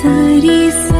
ಸರಿ ಸ